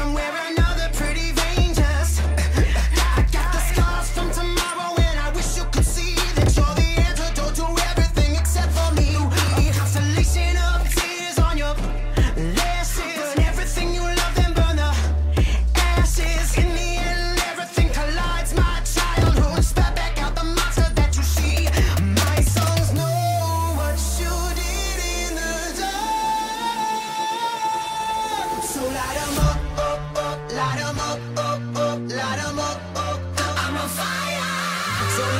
somewhere I up, up, light them up, up, up. I'm on fire. So